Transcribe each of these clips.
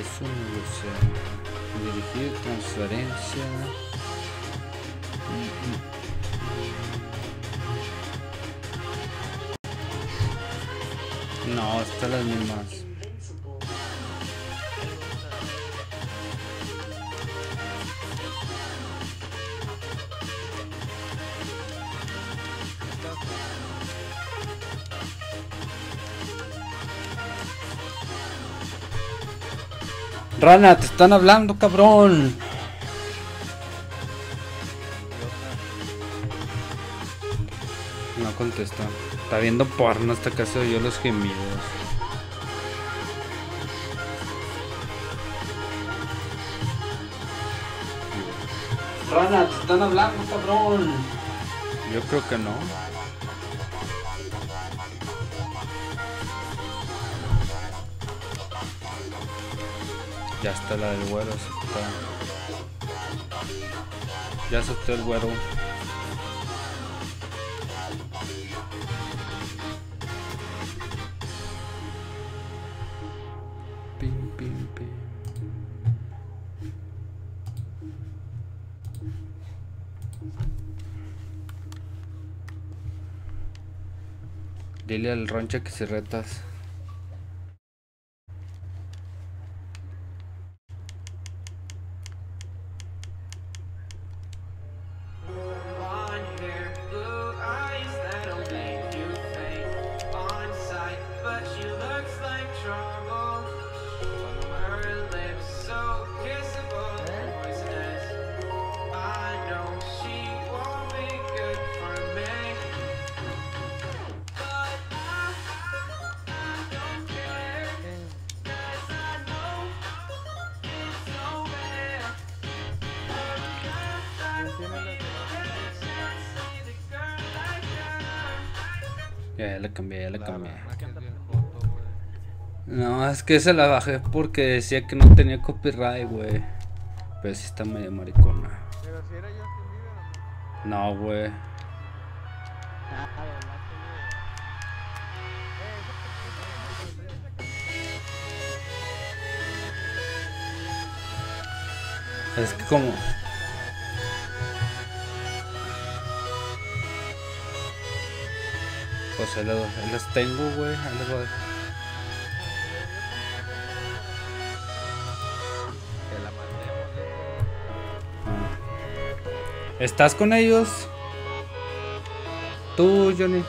No lo sé. Dirigir, transferencia. No, están las mismas. Rana, te están hablando, cabrón. No contesta. Está viendo porno hasta que se oyó los gemidos. Rana, te están hablando, cabrón. Yo creo que no. Ya está la del güero aceptada. Ya aceptó el güero. Pim, pim, pim. Dile al roncha que se retas. Es que se la bajé porque decía que no tenía copyright, güey. Pero sí está medio maricona. Pero si era Justin Bieber, ¿o No, no? güey. Es que como... Pues ahí las, ahí las tengo, güey. Ahí las voy a dejar. ¿Estás con ellos? Tú, Johnny.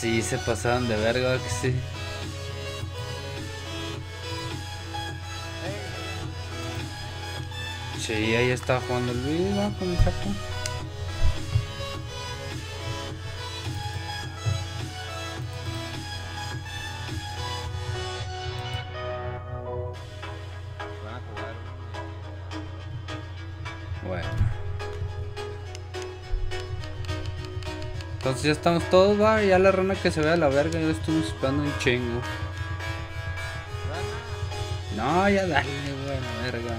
Sí, se pasaron de verga, que sí. Sí, ahí está jugando el va con el Chapo. Entonces ya estamos todos, va, ya la rana que se vea la verga, yo estoy esperando un chingo. No, ya dale, güey, verga.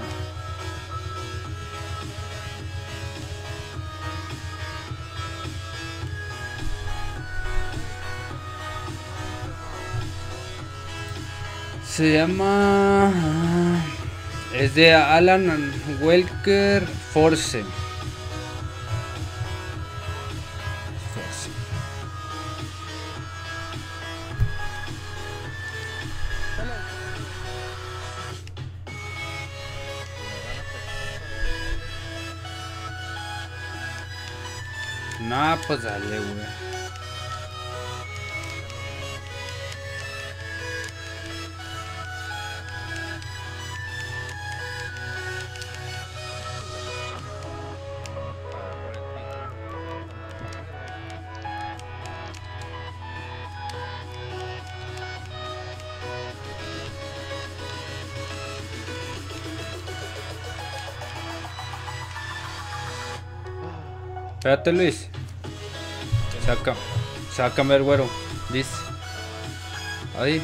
Se llama... Es de Alan Welker. Force. Espérate, Luis. Saca. Sácame el güero. Dice. Ahí.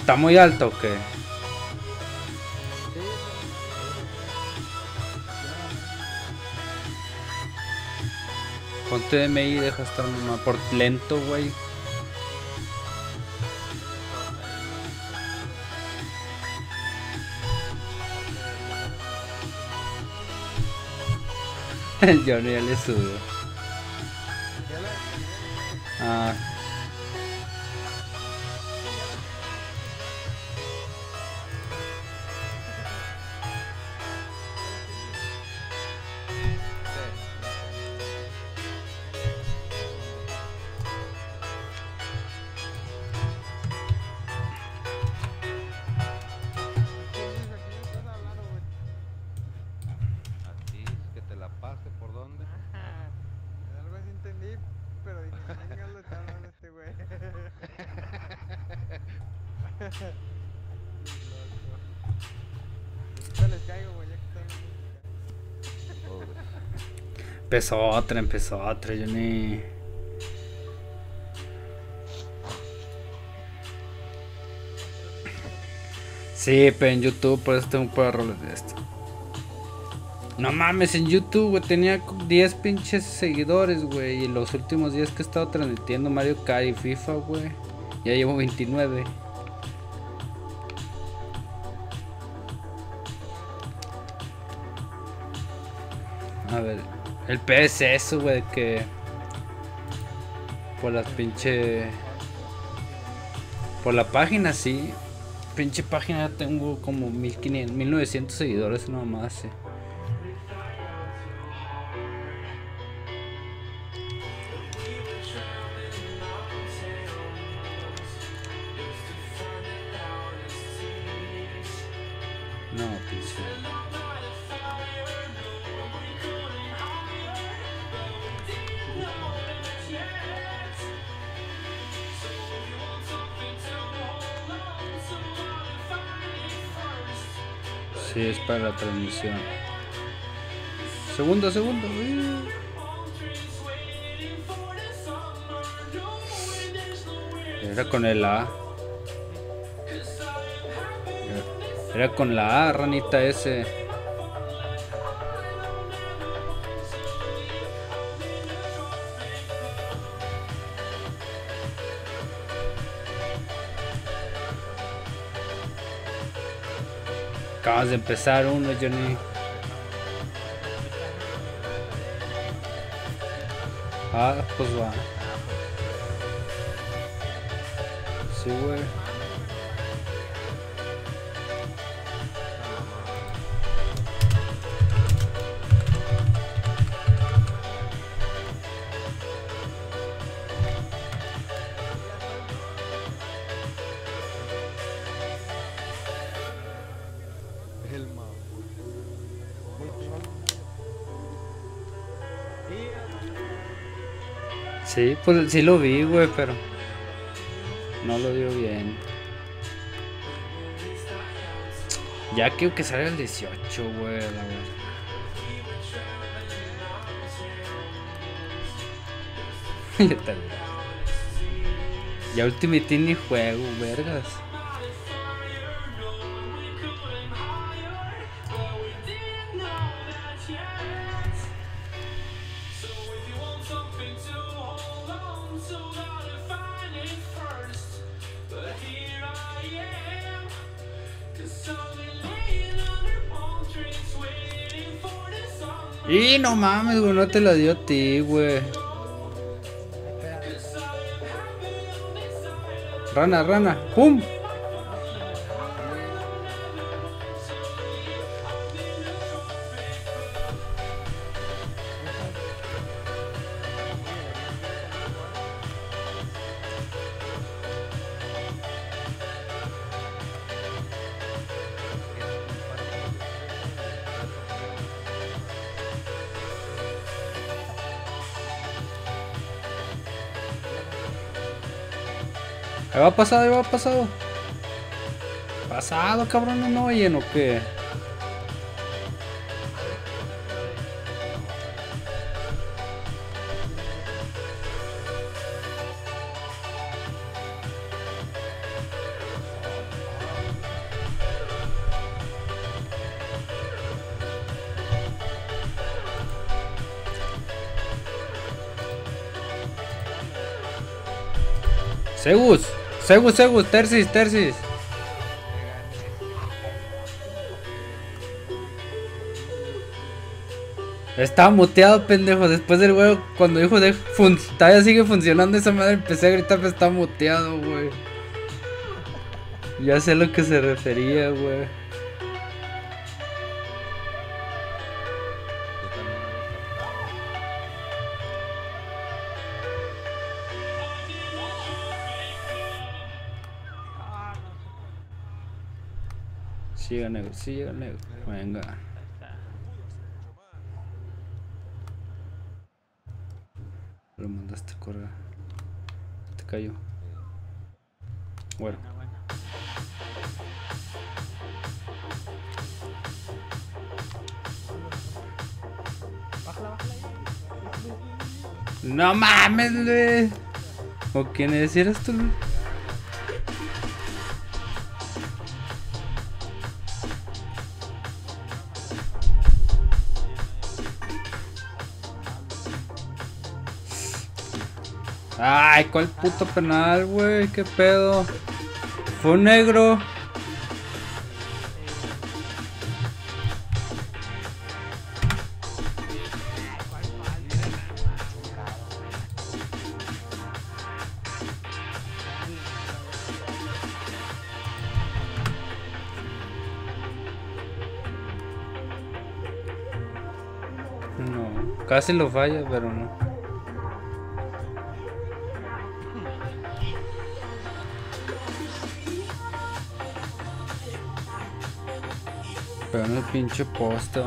¿Está muy alto o qué? Ponte DMI y deja estar nomás por lento, güey. El Johnny ya le subió. Empezó otra, empezó otra, Johnny. Sí, pero en YouTube, por eso tengo para roles de esto. No mames, en YouTube, güey, tenía 10 pinches seguidores, güey. Y los últimos días que he estado transmitiendo Mario Kart y FIFA, güey. Ya llevo 29. El PS eso, güey, que... Por las pinche... Por la página, sí. Pinche página tengo como 1500, 1900 seguidores nomás, eh. Sí, es para la transmisión. Segundo, segundo. uy. Era con el A. Era con la A, ranita ese. De empezar uno, Johnny. Ah, pues va. Sí, güey. Pues sí lo vi, güey, pero no lo dio bien. Ya quiero que salga el 18, güey, la verdad. Ya. Ya Ultimate ni juego, vergas. Mames, güey, no te la dio a ti, güey. Rana, rana, ¡pum! Ahí va pasado, ahí va pasado. Pasado, cabrón, no oyen o qué. Segus. Segus, Segus, Tercis, Tercis. Estaba muteado, pendejo. Después del juego, cuando dijo de fun todavía sigue funcionando esa madre, empecé a gritar, pero está muteado, güey. Ya sé a lo que se refería, güey. Sí, llega negro. Venga. Lo mandaste correr. Te cayó. Bueno. No mames, güey. ¿O quién es? ¿Eres tú, Ay, ¿cuál puto penal, güey? ¿Qué pedo? Fue negro. No, casi lo falla, pero no. El pinche poste.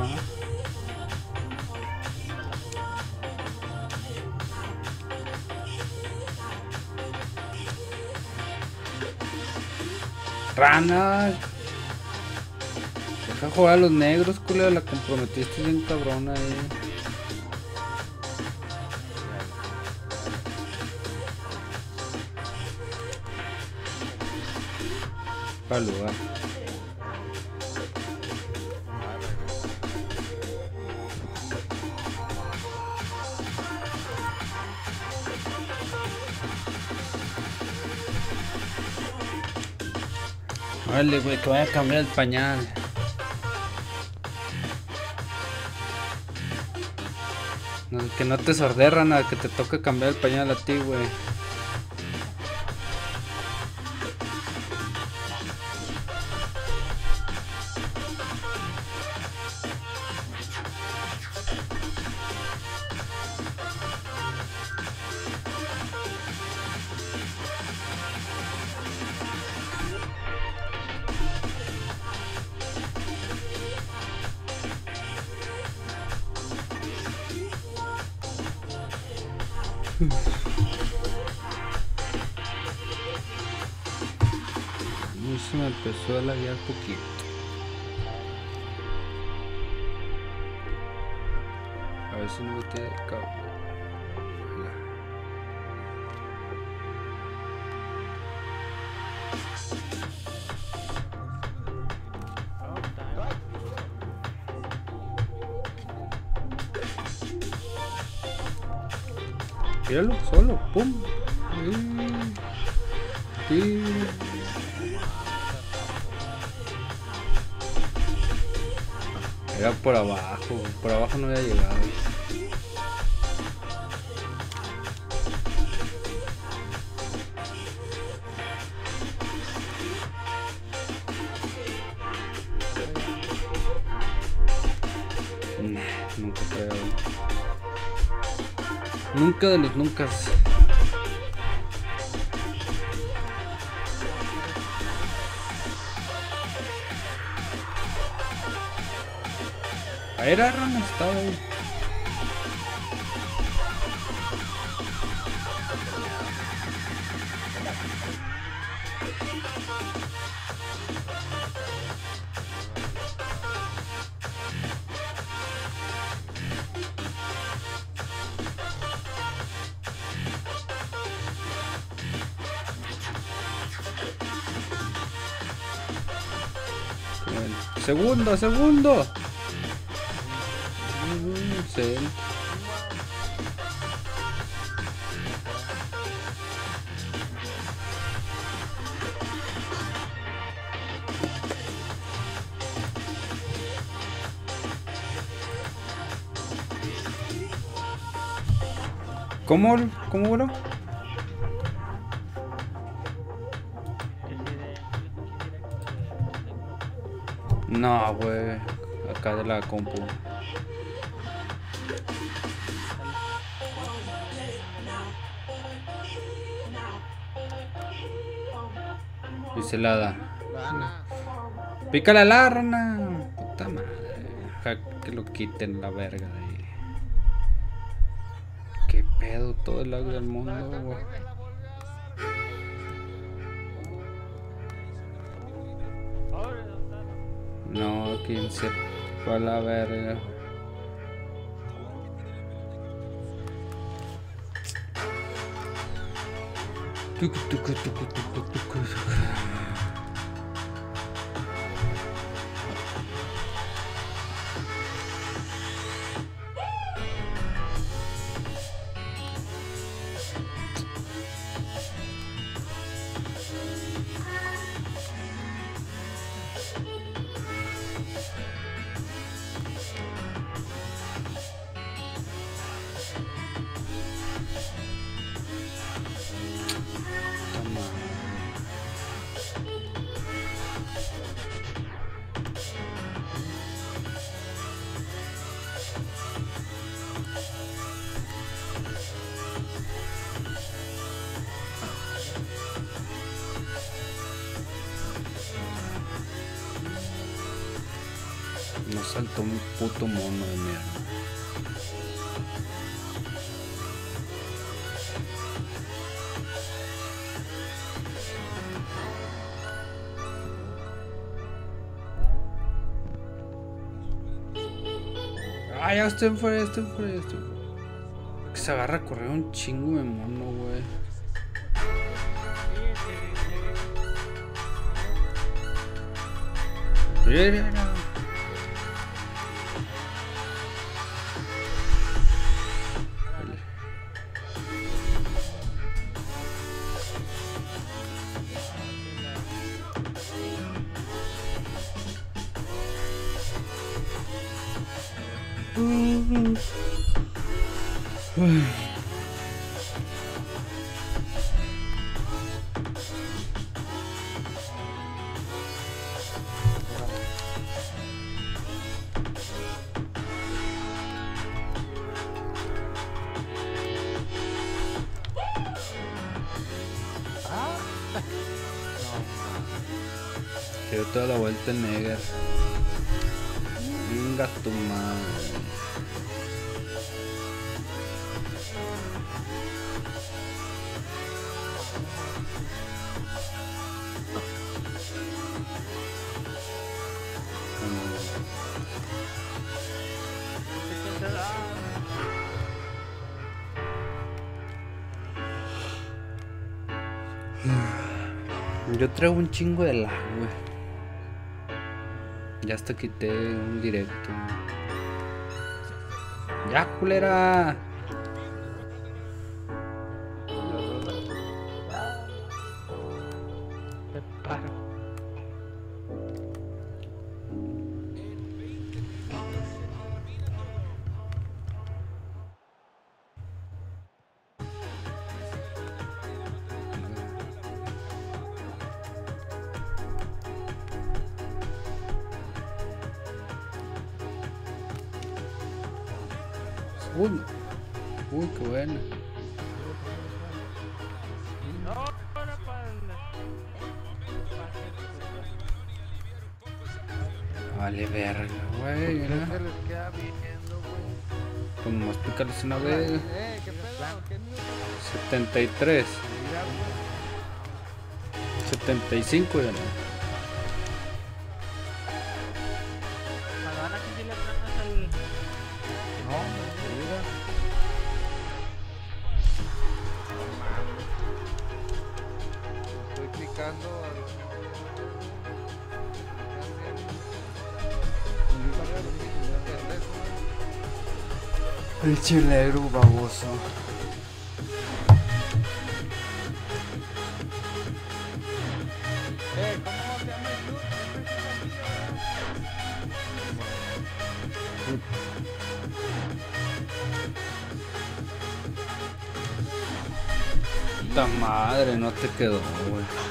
Rana. Deja jugar a los negros, culero. La comprometiste bien cabrona ahí. Para lugar. Vale, güey, que vaya a cambiar el pañal. Que no te sorderran a que te toque cambiar el pañal a ti, güey. Nunca creo. Nunca de los nunca. Era Ron, estaba ahí. Segundo, segundo. ¿Cómo? ¿Cómo, bro? la compu. Pincelada. Pica la larna. Puta madre. Que lo quiten la verga de ahí. Qué pedo todo el agua del mundo, güey. No, 15 palabra Tuk tuk tuk tuk tuk tuk tuk saltó un puto mono de mierda. Ah, ya estoy fuera, ya estoy fuera, ya estoy fuera. Que se agarra a correr un chingo de mono, güey. Mira. Quiero traigo un chingo de lag. Ya hasta quité un directo. Ya, culera. Te. Uy, qué bueno. Vale, verga, güey. ¿Qué mira. se les queda viendo, güey? Pues una vez. Eh, ¿qué pedo? ¿Qué minuto? 73, Mira, güey. 75 ya no. Chilero baboso. Puta madre, no te quedó, güey.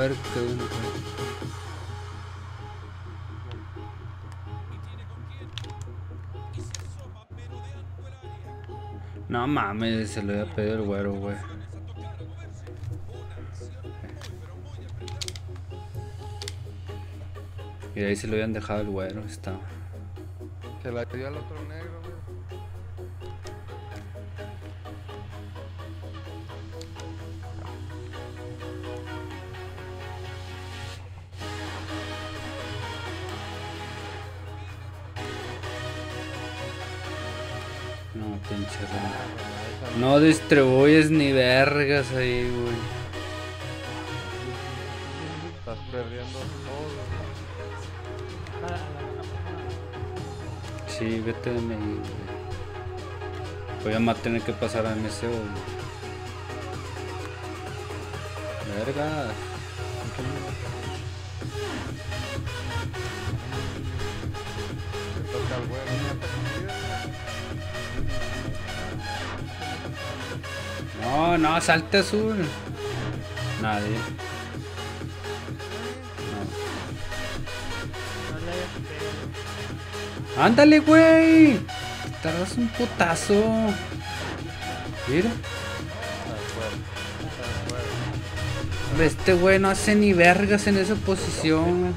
Ver qué. No mames, se lo había pedido el güero, güey. Y ahí se lo habían dejado el güero, está. Se la dio al otro negro, No, distribuyes ni vergas ahí, güey. Estás perdiendo todo. Sí, vete de mí, güey. Voy a ma- tener que pasar a MSO, güey. Vergas. Te toca al güero. No, no, salte azul. Nadie. No. Ándale, güey. Te das un putazo. Mira. Este güey no hace ni vergas en esa posición.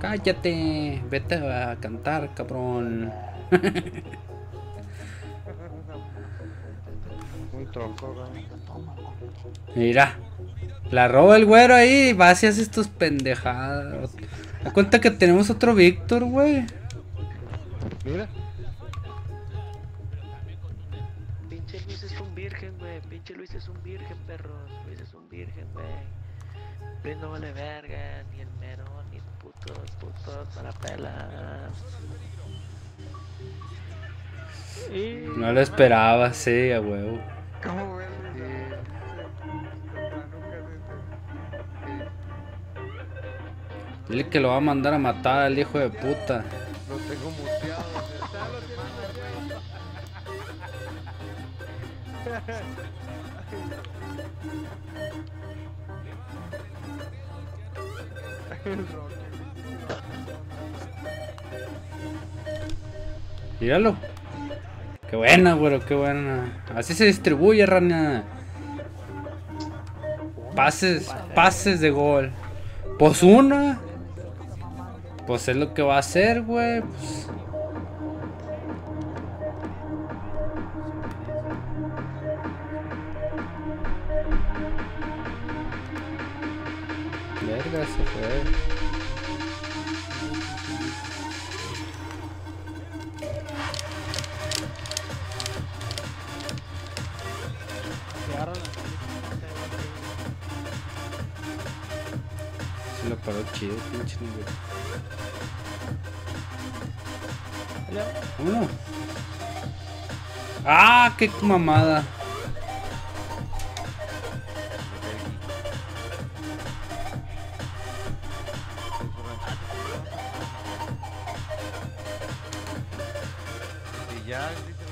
Cállate. Vete a cantar, cabrón. tronco. Mira. La roba el güero ahí y vas y haces tus pendejadas. Da cuenta que tenemos otro Víctor, güey. Mira. Pinche Luis es un virgen, güey. Pinche Luis es un virgen, perros. Luis es un virgen, güey. Luis no vale verga, ni el mero, ni putos, putos, para pela. Y No lo esperaba, sí, a huevo. ¿Cómo ves? Sí. Dile que lo va a mandar a matar al hijo de puta. Lo tengo muteado. Ya lo tienes muteado. El Rocky. Míralo. Qué buena, güero, qué buena. Así se distribuye, rana. Pases, pases de gol. Pues una. Pues es lo que va a hacer, güey. Pues. Verga. Chido, pinche nivel. Vámonos. ¡Ah! ¡Qué mamada! Y ya, dice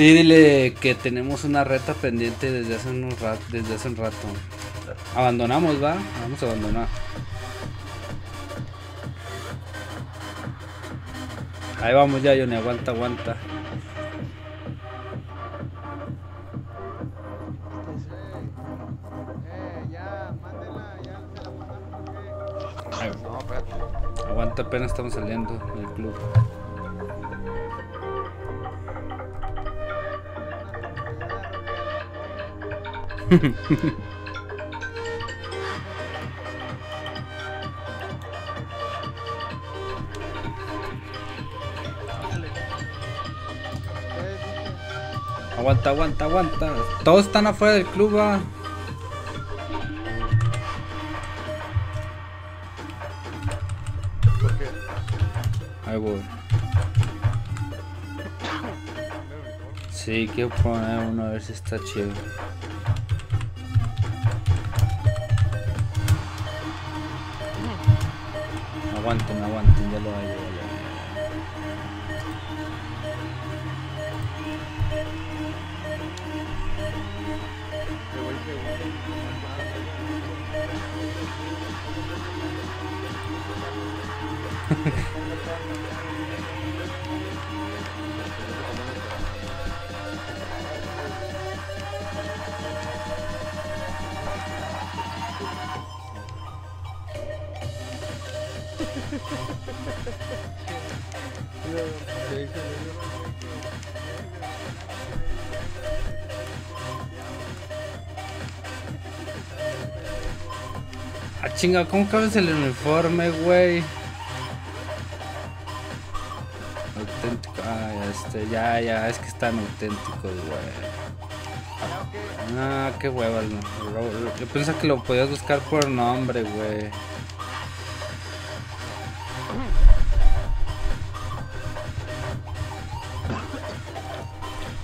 Sí, dile que tenemos una reta pendiente desde hace unos rat desde hace un rato. Abandonamos, va, vamos a abandonar. Ahí vamos ya, Johnny, aguanta, aguanta. Ahí- aguanta, apenas estamos saliendo del club. Aguanta, aguanta, aguanta. Todos están afuera del club, va. ¿Por qué? Ahí voy. Sí, quiero poner uno a ver si está chido. Ah, chinga, ¿cómo cabes el uniforme, güey? Auténtico, ah, este, ya, ya, es que están auténticos, güey. Ah, qué hueva, Yo pensé que lo podías buscar por nombre, güey.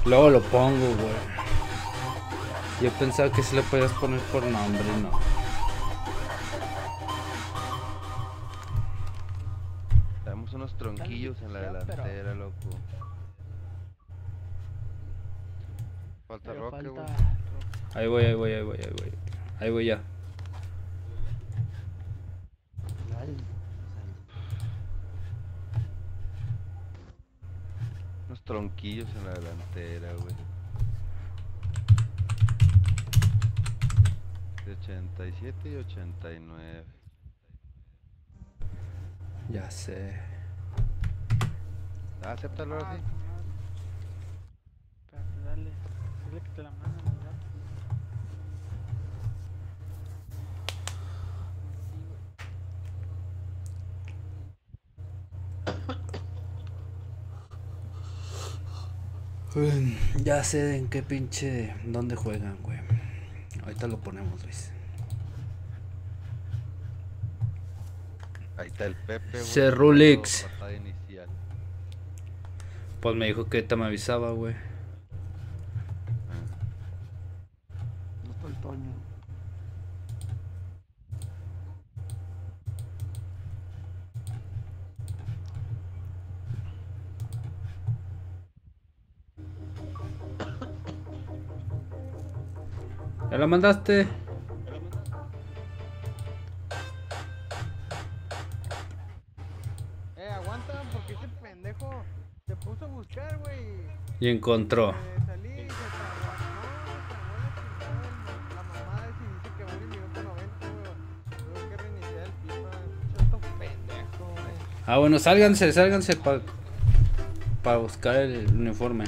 Luego lo pongo, güey. Yo pensaba que sí lo podías poner por nombre, no. Tenemos unos tronquillos en la delantera, loco. Falta Pero roque, güey. Ahí voy, ahí voy, ahí voy, ahí voy. Ahí voy ya. Unos tronquillos en la delantera, güey. De 87 y 89. Ya sé. Ah, acéptalo ahora sí. Espérate, dale. Dile que te la. Ya sé en qué pinche. ¿Dónde juegan, güey? Ahorita lo ponemos, Luis. Ahí está el Pepe, güey. Cerrulix. Pues me dijo que ahorita me avisaba, güey. ¿Ya la mandaste? Eh, aguanta, porque ese pendejo se puso a buscar, güey. Y encontró. Salí y se trabó. No, se trabó la chingada. La mamada esa y dice que va en el minuto 90, güey. Tuve que reiniciar el FIFA. Chato pendejo, güey. Ah, bueno, sálganse, sálganse para para buscar el uniforme.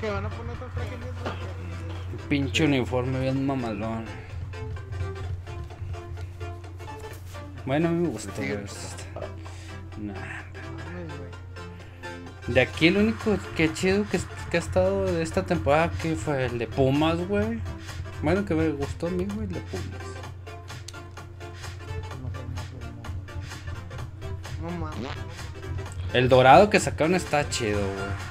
Que van a poner otro traje güey. Pinche uniforme bien mamalón. Bueno, a mí me gustó. gustando. Nah. De aquí el único que chido que, que ha estado de esta temporada que fue el de Pumas, güey. Bueno, que me gustó a mí, güey, el de Pumas. No mames. El dorado que sacaron está chido, güey.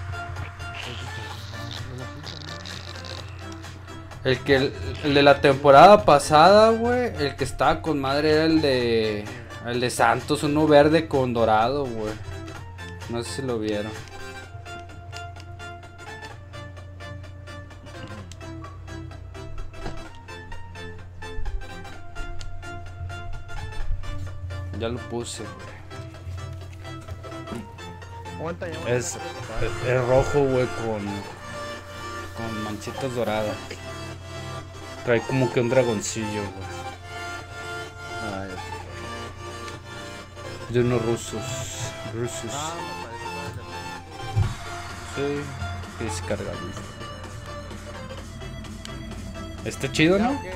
El que el, el de la temporada pasada, güey, el que estaba con madre era el de el de Santos, uno verde con dorado, güey. No sé si lo vieron. Ya lo puse, güey. Es, es rojo, güey, con, con manchitas doradas. Trae como que un dragoncillo, güey. De unos rusos. Rusos. Ah, Sí. Sí, se carga, güey. Está chido, ¿Ya ¿no? sí,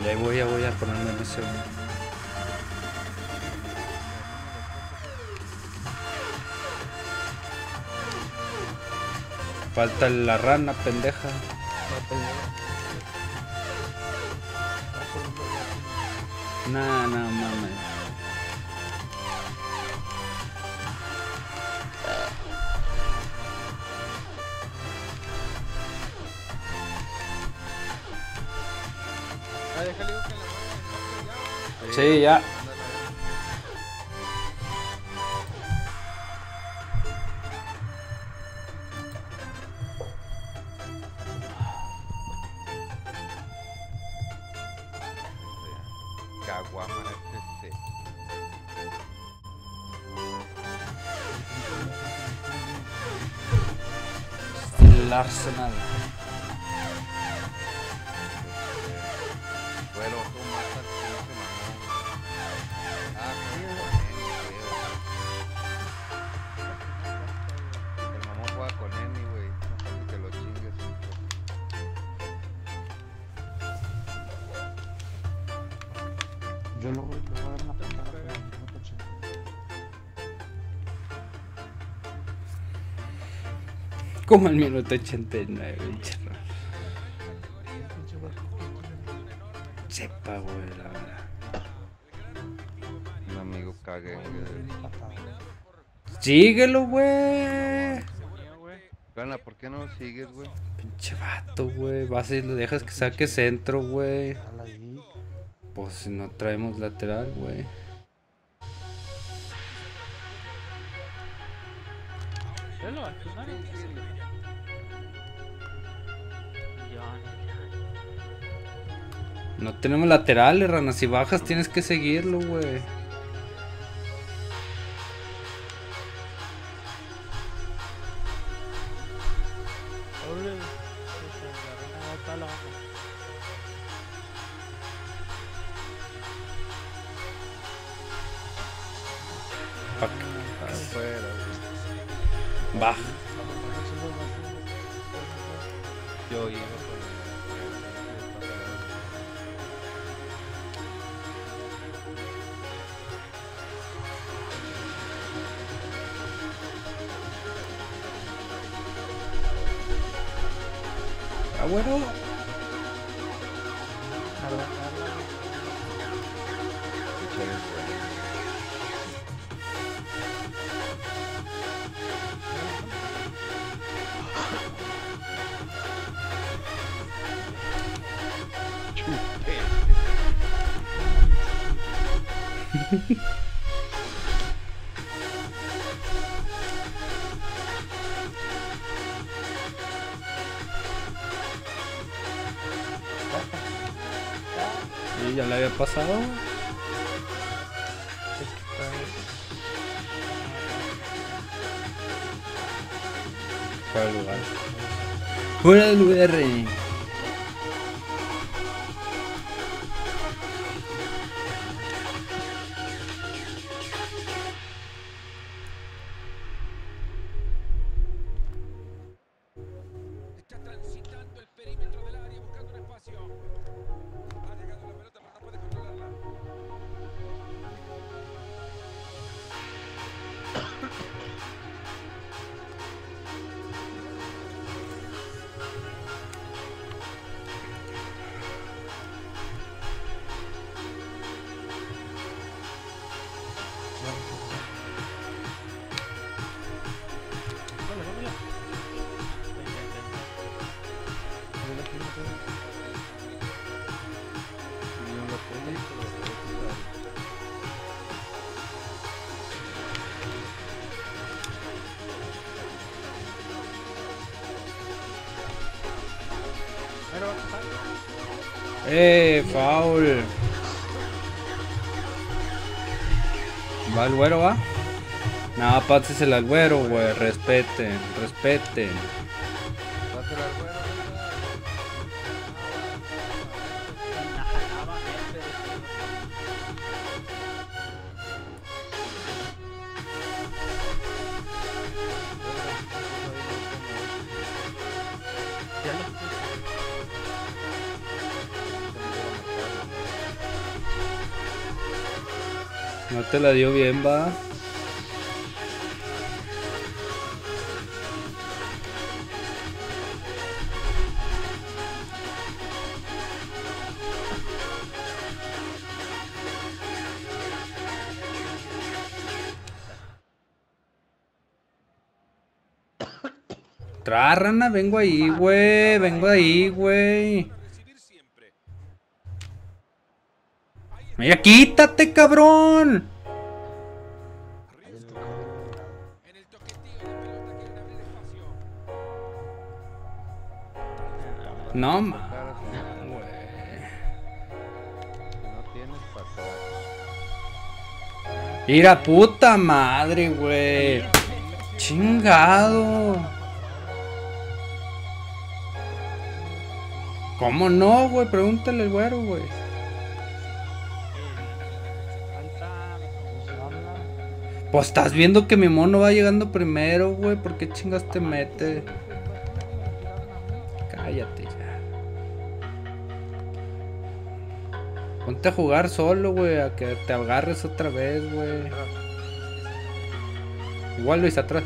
ya. Y ahí voy, ya voy a ponerme en ese, güey. Falta la rana, pendeja. Nah, no nah, mames. Sí, ya. 20. El Arsenal. Como el minuto 89, pinche Sepa, güey, la verdad. Un amigo cague. Síguelo, güey. Gana, ¿por qué no lo sigues, güey? Pinche vato, güey. Vas y lo dejas que saque centro, güey. Pues si no traemos lateral, güey. No tenemos laterales, rana. Si bajas tienes que seguirlo, güey. Ya le había pasado. Fuera del lugar. Fuera del lugar. No, pásesela al güero, güey. Respeten, respeten. No te la dio bien, va. Rana, vengo ahí, güey. Vengo ahí, güey. Mira, quítate, cabrón. No, güey. Mira, puta madre, güey. Chingado. ¿Cómo no, güey? Pregúntale al güero, güey. Pues estás viendo que mi mono va llegando primero, güey. ¿Por qué chingas te mete? Cállate ya. Ponte a jugar solo, güey. A que te agarres otra vez, güey. Igual Luis atrás.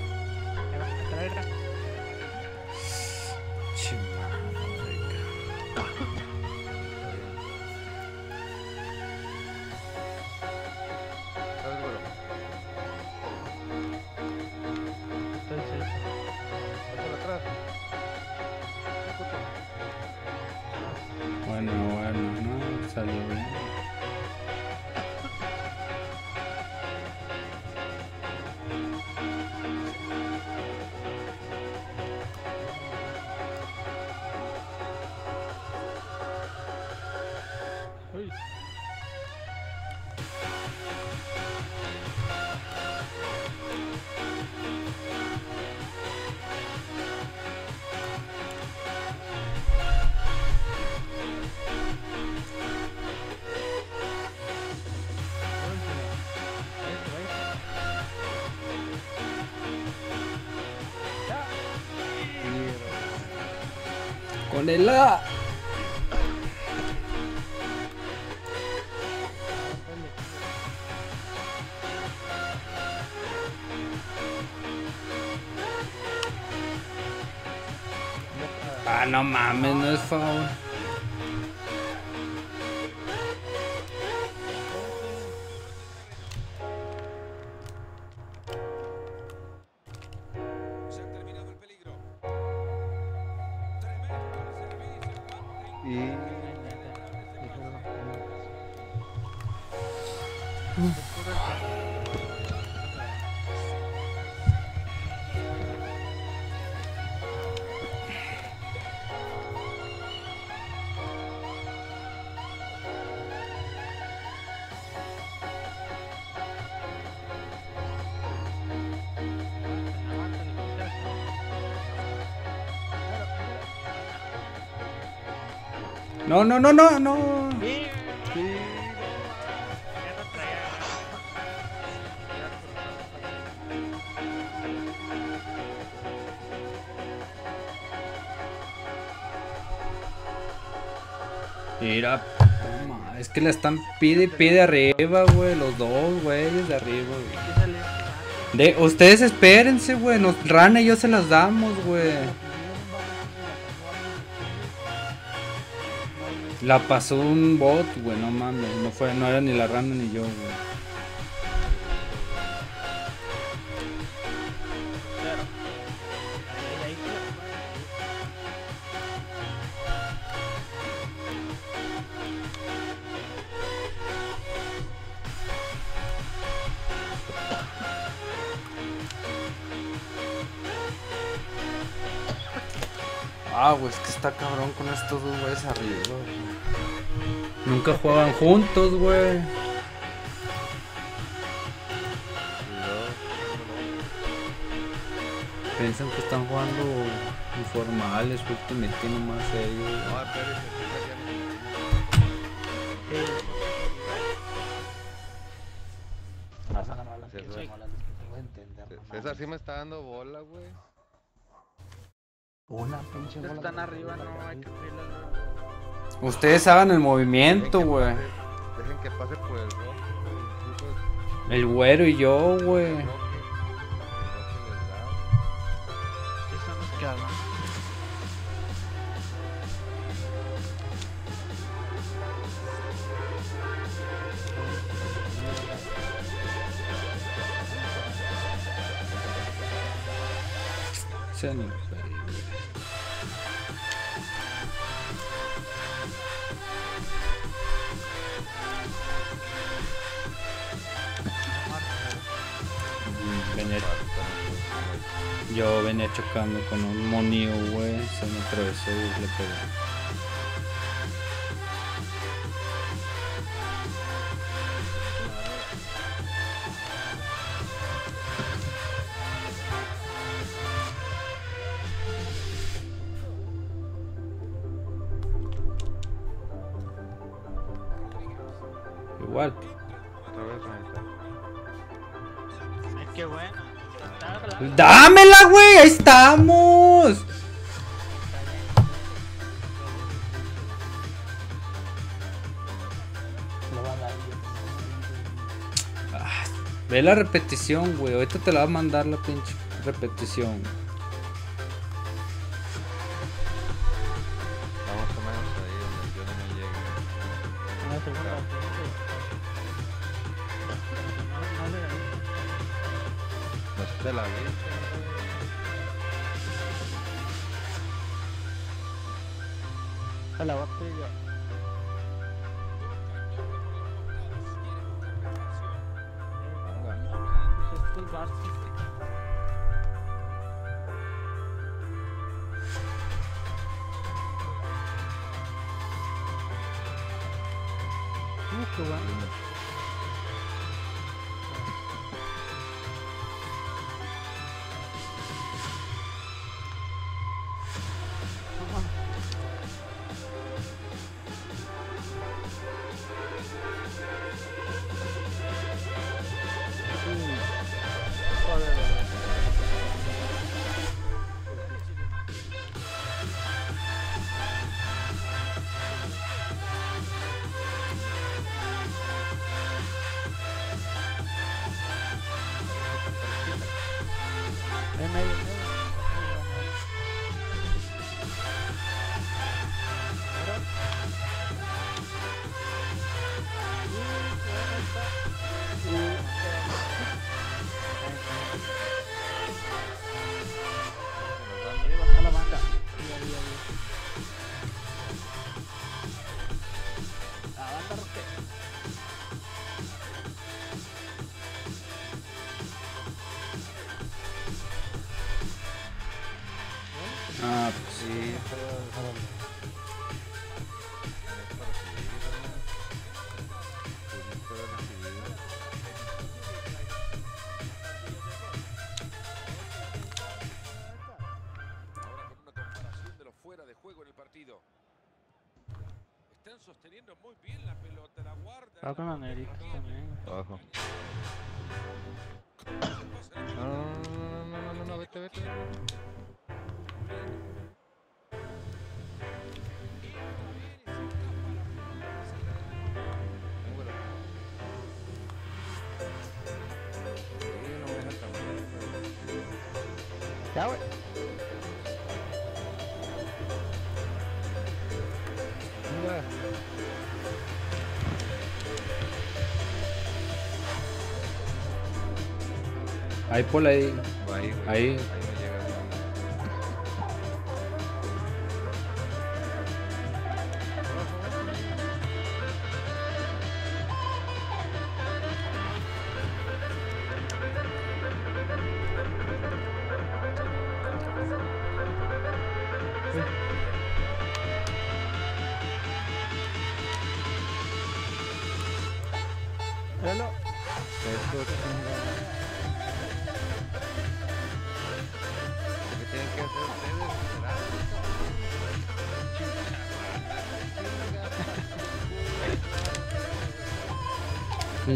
Mames, no es foul. Se No, no, no, no, no. Mira, toma, es que le están pide y pide arriba, güey, los dos güeyes de arriba, güey. De, ustedes espérense, güey, nos, Rana y yo se las damos, güey. La pasó un bot, güey, no mames, no fue, no era ni la Rana ni yo, güey. Ah, güey, es que está cabrón con estos dos güeyes arriba, güey. Nunca jugaban juntos, güey. Piensan que están jugando informales, Ultimate nomás ellos. no, espérate, no- César sí me está dando bola, güey. Una pinche bola. Están arriba, no hay que cuidarlo. Ustedes hagan el movimiento, güey. Dejen que pase por el rojo, incluso El güero y yo, güey. Venía, yo venía chocando con un monillo, güey. Se me atravesó y le pegó. estamos! Ve la repetición, güey. Ahorita te la va a mandar la pinche repetición. Hakan Erik. Hay por ahí. Ahí, ahí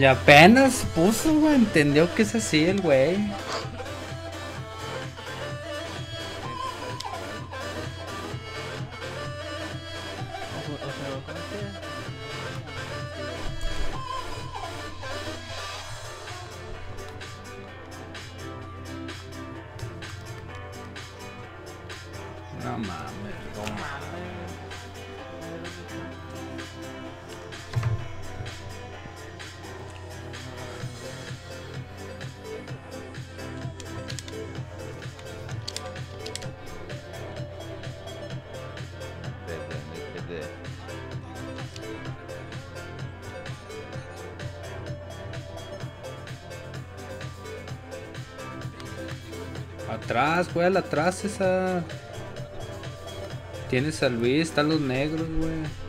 Y apenas puso, entendió que es así el güey. No no mames. Atrás, juega atrás esa. Tienes a Luis, están los negros, güey.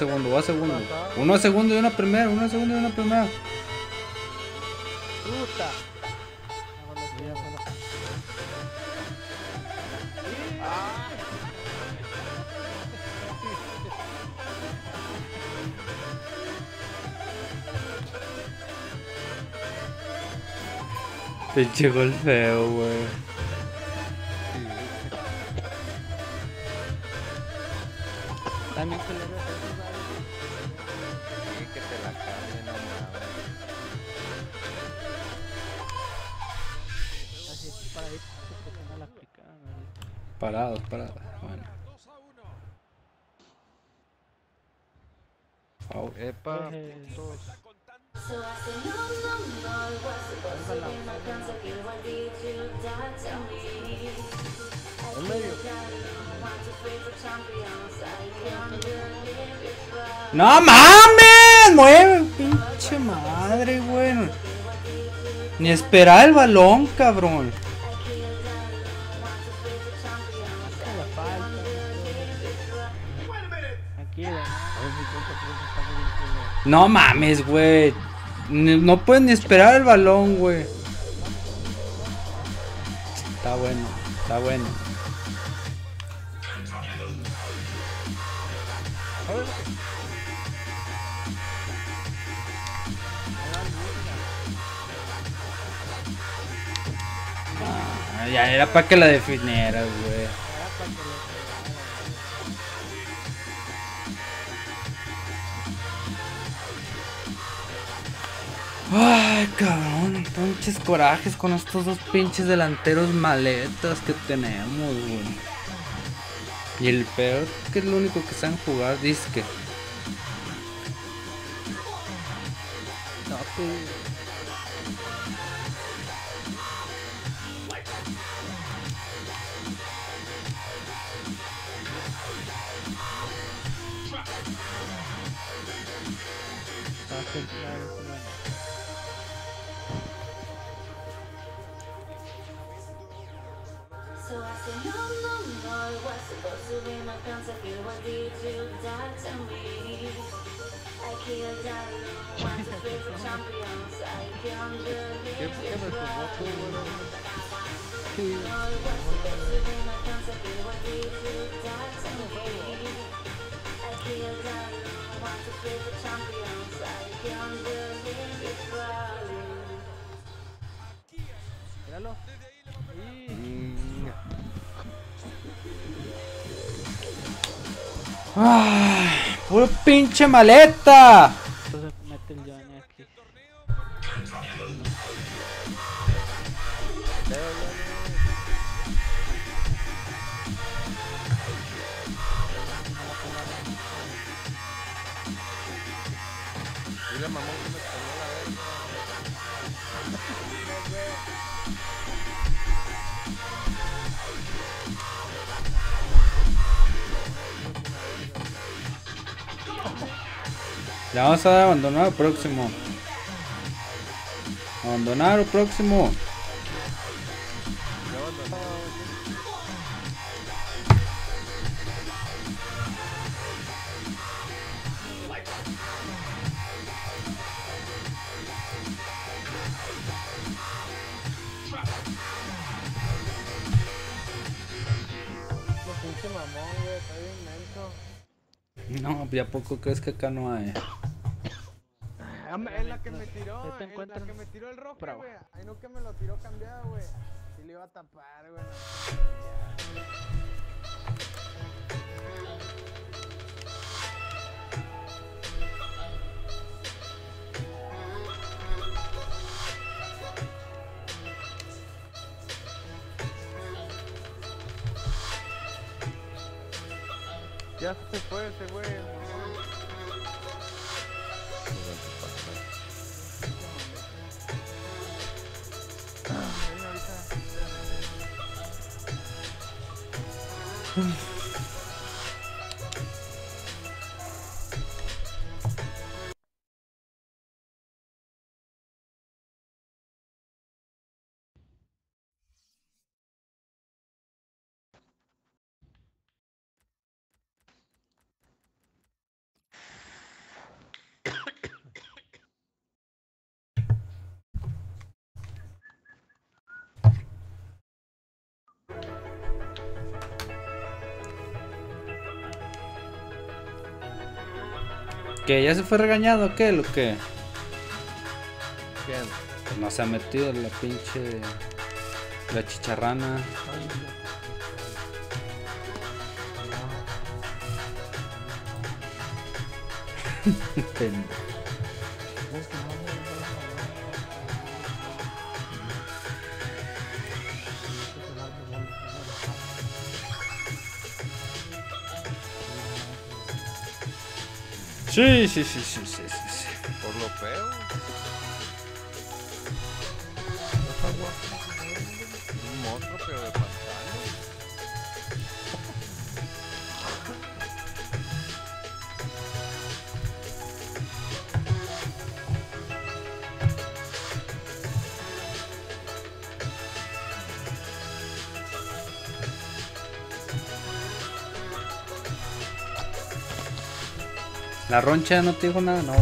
Segundo, voy a segundo. Uno a segundo y una primera, uno a segundo y una primera. Puta. Solo. Pinche gol feo, esperar el balón, cabrón. ¿no? Mames, güey. No puedes ni esperar el balón, güey. Está bueno, está bueno. Ya era para que la definieras, güey. Ay, cabrón, pinches corajes con estos dos pinches delanteros maletas que tenemos, güey. Y el peor que es lo único que saben jugar, disque. Maleta! Abandonar al próximo. Abandonar al próximo. No, ¿y a poco crees que acá no hay? Ah, Es la que me tiró, es la que me tiró el rojo, güey. Ahí no que me lo tiró cambiado, güey. Y le iba a tapar, güey. Ya se fue ese güey. ¿Que ya se fue regañado o qué? ¿Lo? ¿Quién? Pues no se ha metido la pinche. La chicharrana. Pendejo. Sí, sí, sí, sí, sí, La roncha no te dijo nada, no.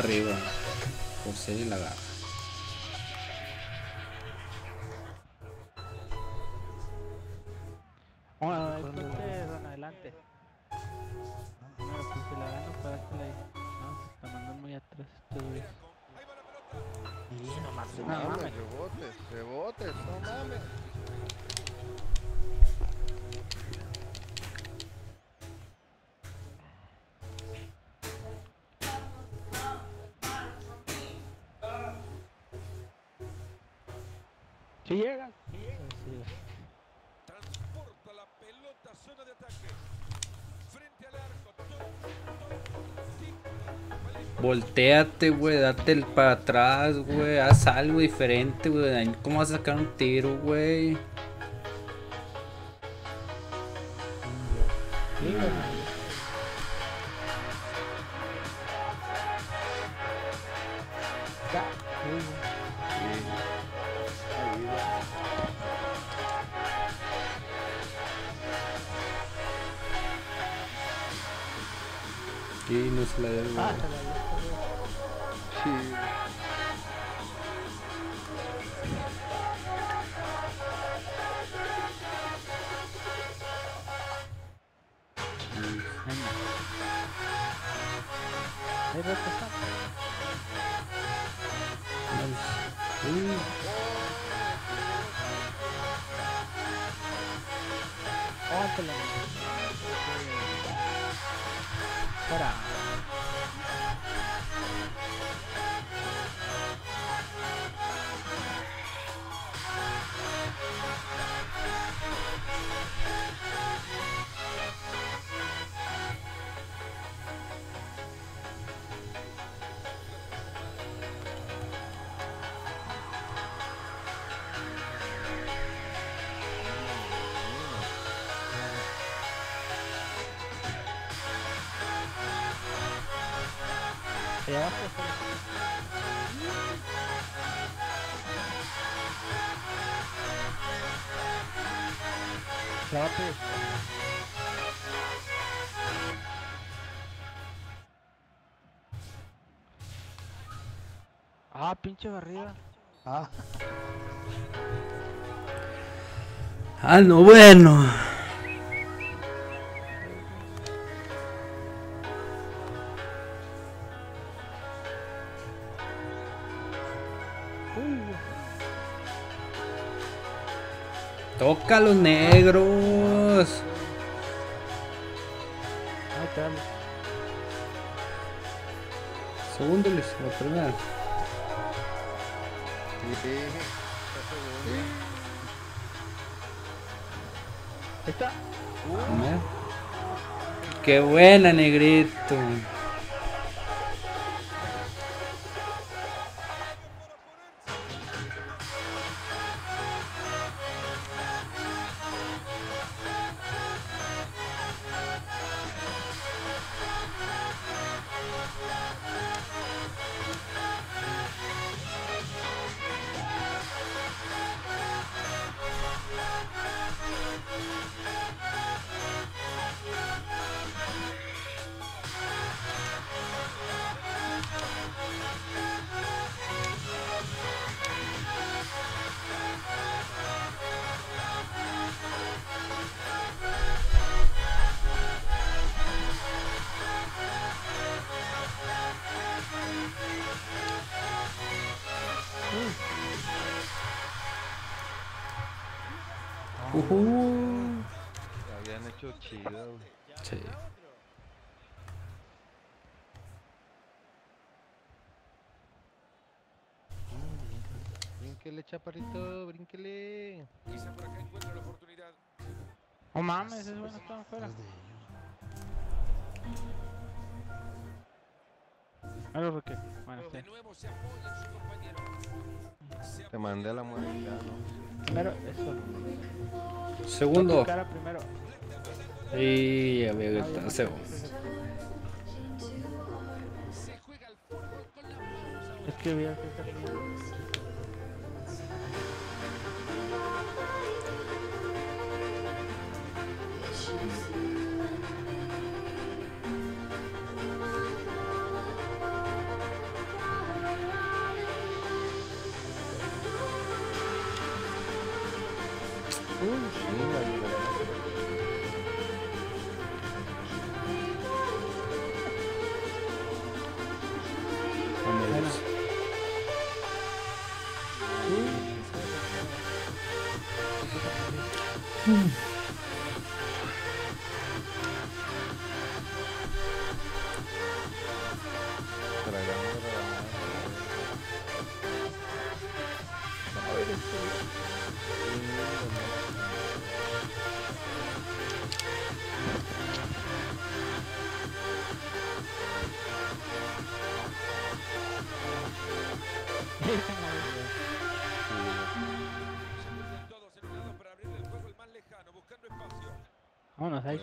Arriba. José y la garra. Bueno, después Ron, adelante. No, pues si la gano. No, se mandando muy atrás este güey. No mames. mames, rebotes, rebotes, no mames. Si llegas. Transporta la pelota zona de ataque. Frente al arco. Volteate, güey, date el para atrás, güey, haz algo diferente, güey. ¿Cómo vas a sacar un tiro, güey? Ah, no, bueno. Toca a los negros. Segundo les la primera. Está. Qué buena, negrito. segundo. Y amigo, está segundo. Es que voy a hacer 응, 신나게.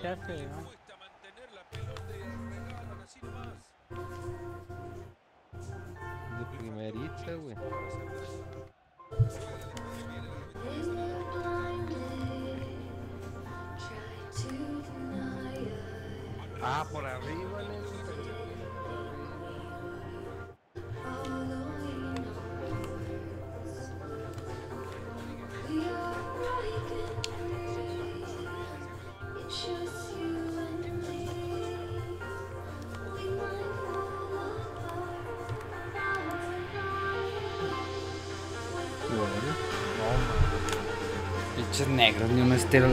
Chester, you know? pinches negros, ni un estero.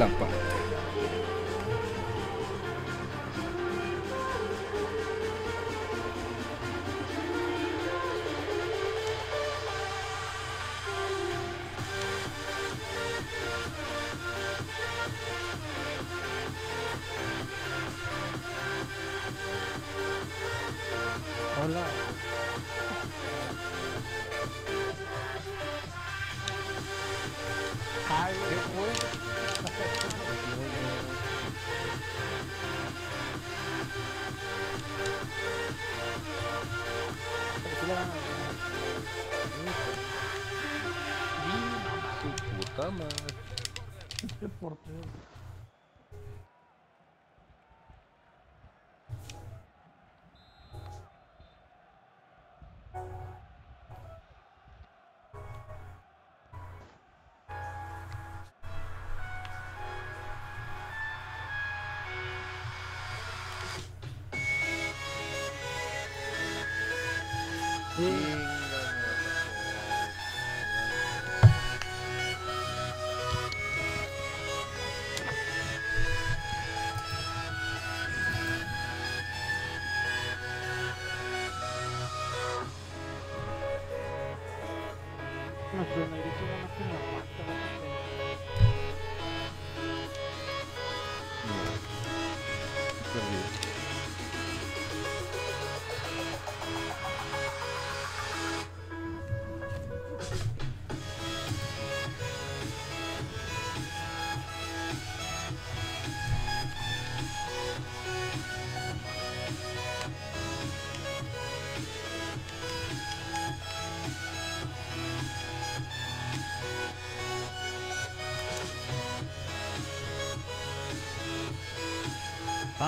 Good.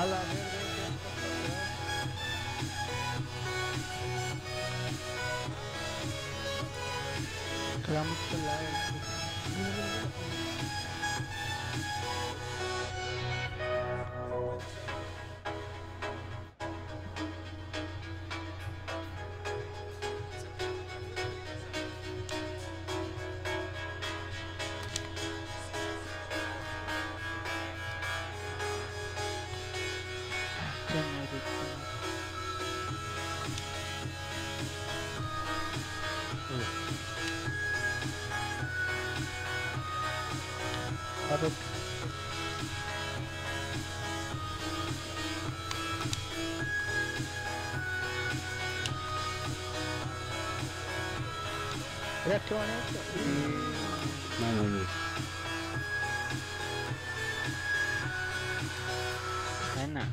Love you. left to an No, no, no. Buena.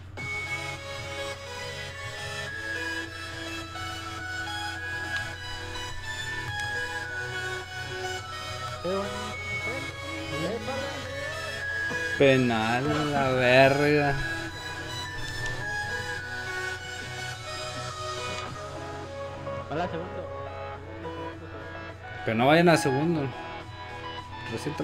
Penal, la verga. Hola, segundo. Pero no vayan a segundo. Recién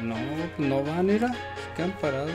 No. No, van, mira. Se quedan parados.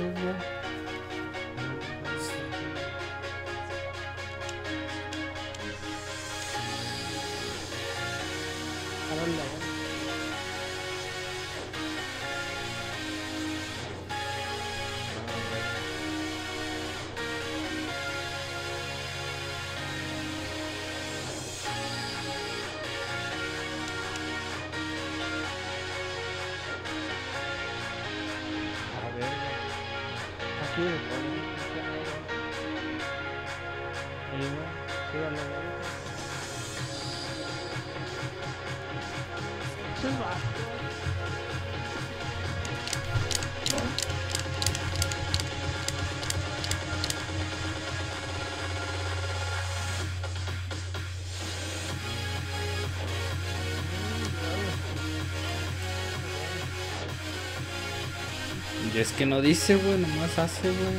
Que no dice, güey, nomás hace, güey.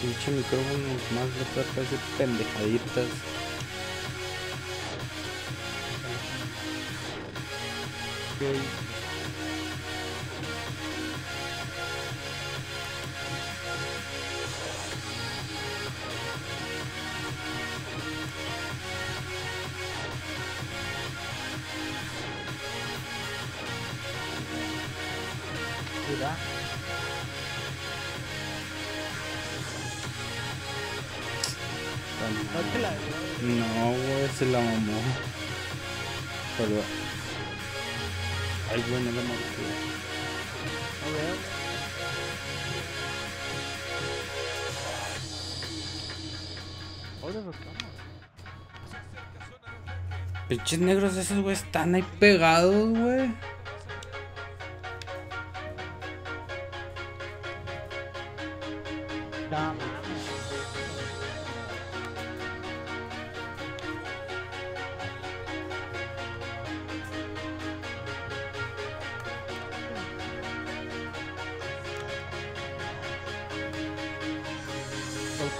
Pinche micrófono más le trata de pendejaditas. Pinches negros esos, güey, están ahí pegados, güey.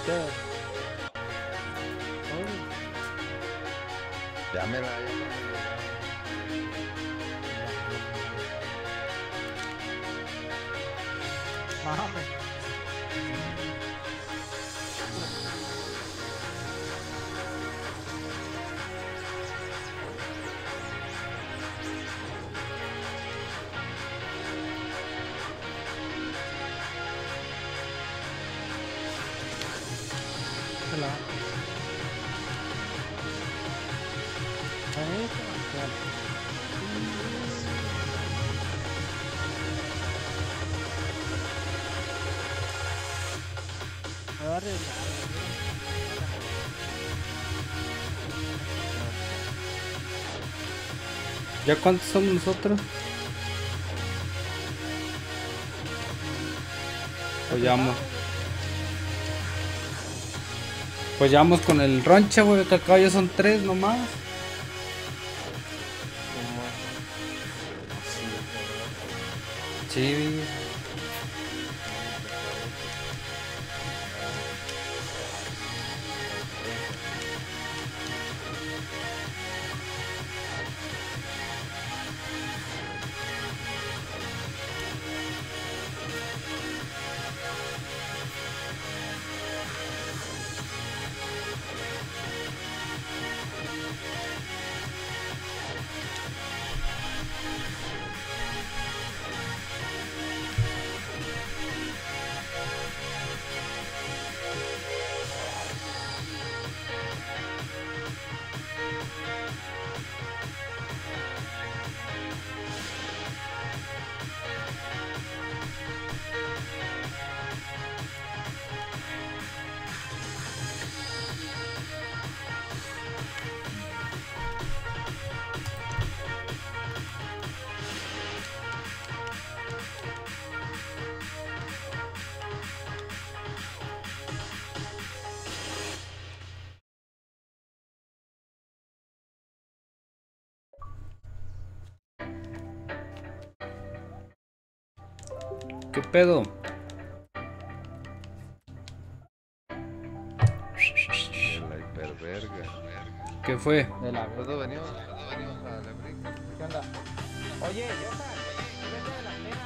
No Llámela, ¿Ya cuántos somos nosotros? Pues ya vamos. Pues ya vamos con el roncha, güey, que acá ya son tres nomás. ¿Qué pedo? De la hiperverga. ¿Qué fue? De la ¿Cuándo venimos? ¿Qué onda? Oye, vete de la pena,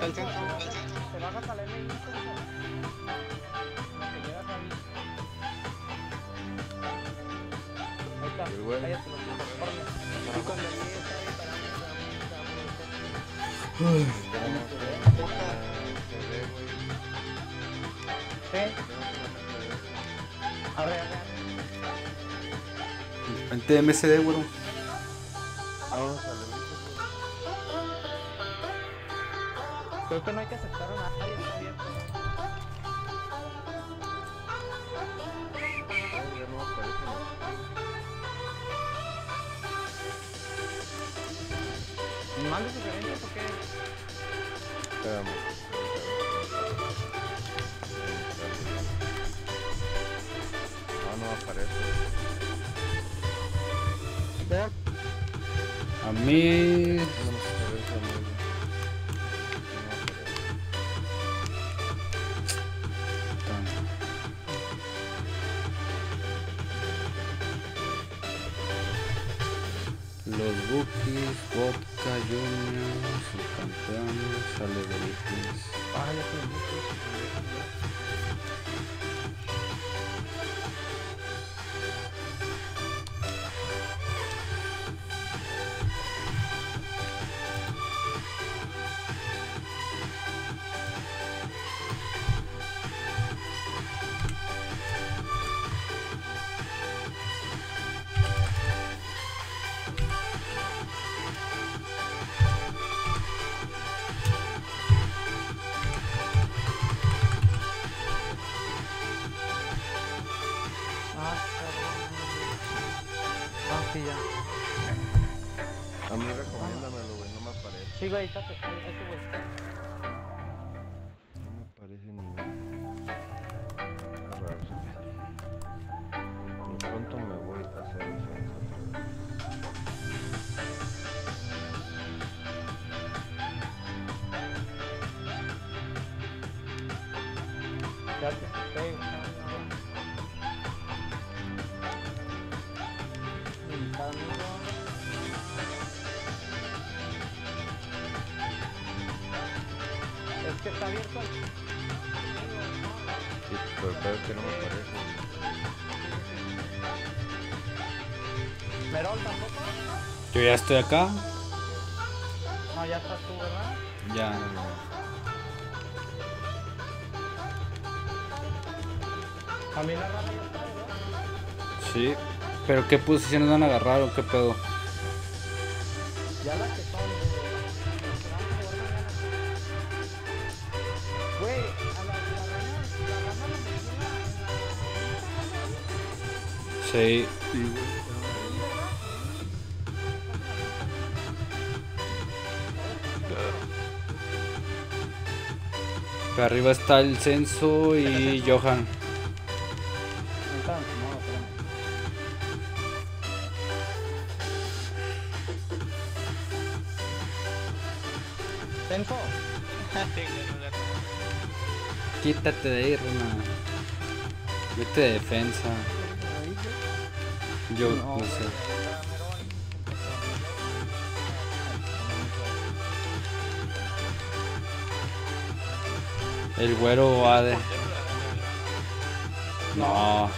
güey, Te bajas a la MI, centro. Que llegas a mí. Ahí está, güey. Una CD. Abre, abre, abre. Vente MCD, a Lebrick. Creo que no hay que aceptar a sí, ya. A mí recomiéndamelo, güey. No me aparece. Sí, güey, está, güey. Ya estoy acá. No, ya estás tú, ¿verdad? Ya. A mí la rata ya está, ¿verdad? Sí. Pero ¿qué posiciones van a agarrar o qué pedo? Ya las que son. Güey, a la, la rana, la en la... Sí. Pero arriba está el censo y Johan. Tenso. Quítate de ahí, Runa. Vete de defensa. Yo no, sé. El güero va de. No. Ha